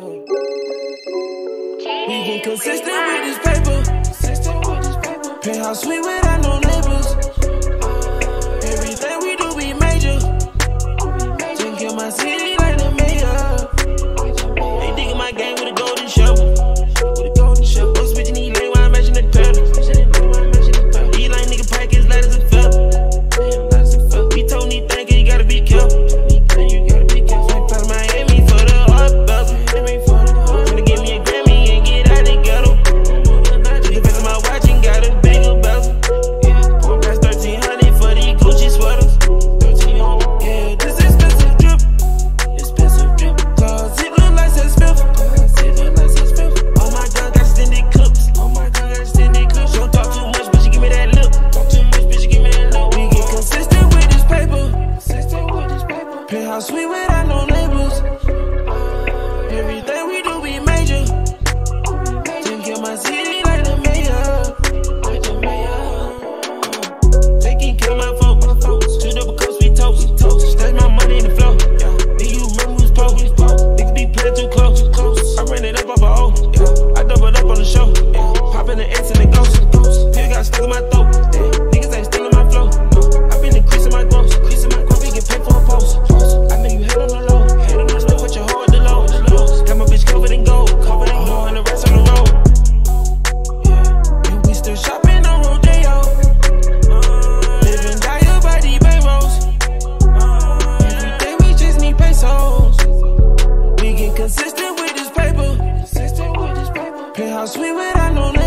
we been consistent with this paper. Penthouse suite without no neighbors. sound sweet without no labels. Everything we do, we major. Then get my city like the mayor. Like the mayor. Taking care of my house, we would have know?